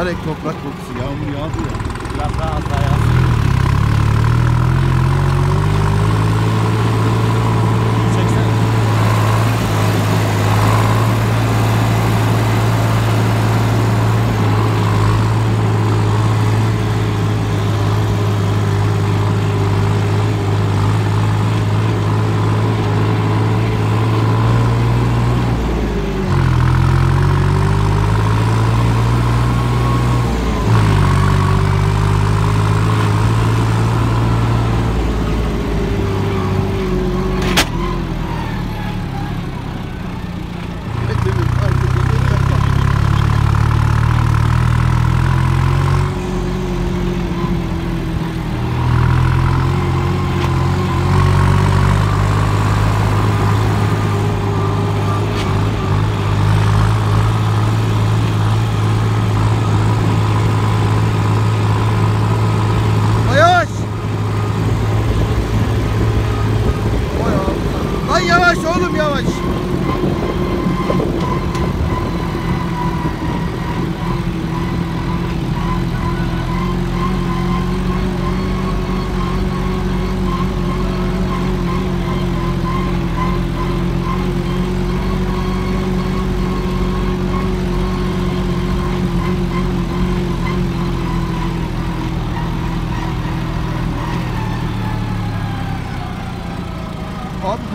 Mübarek toprak kokusu. Yağmur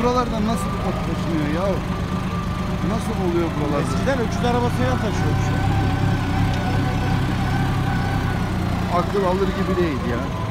buralardan nasıl bu ot taşınıyor ya? Nasıl oluyor buralarda? Eskiden öküz arabasıyla taşıyormuş. Akıl alır gibi değil ya.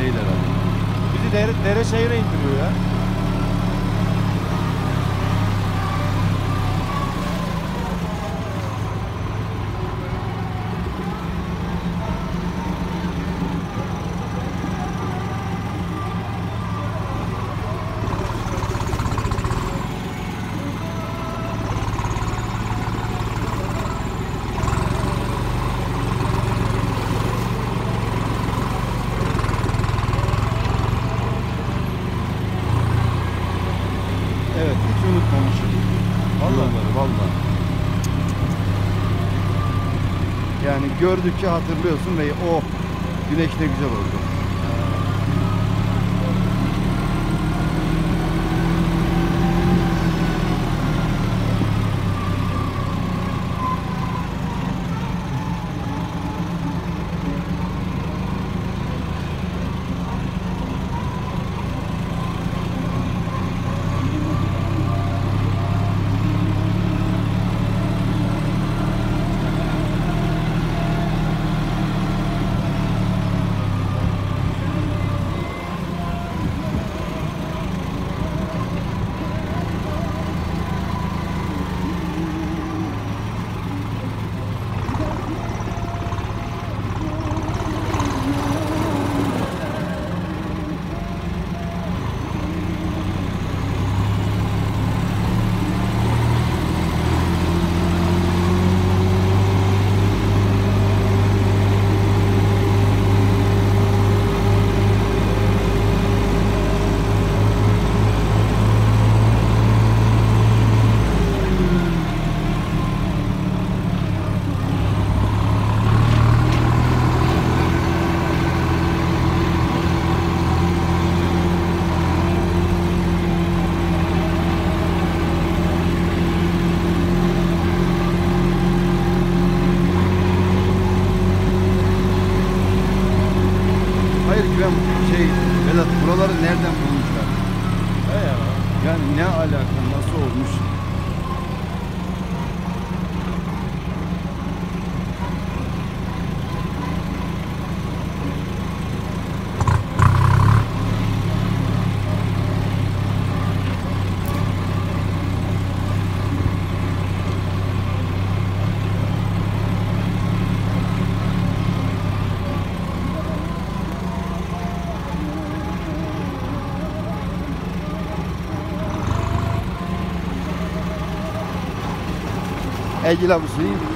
Değil herhalde. Bizi dere, dere şehire indiriyor ya. Gördükçe hatırlıyorsun ve oh güneş ne güzel oldu. Hayır ki ben şey Vedat buraları nereden bulmuşlar? He ya. Yani ne alaka nasıl olmuş? É Ed Lauzinho.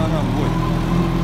она будет.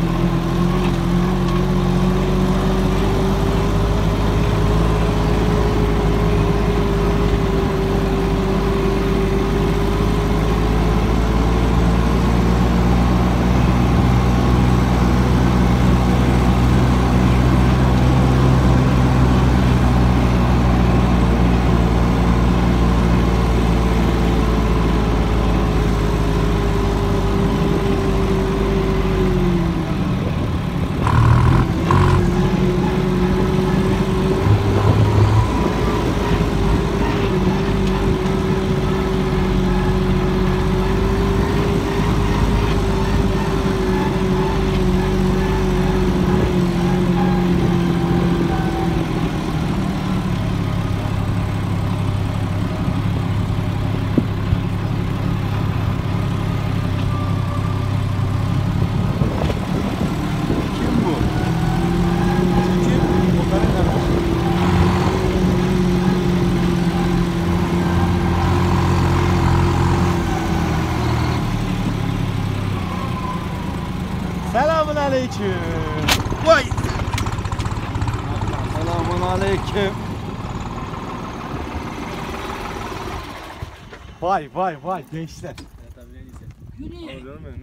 Vay vay vay gençler. Benim,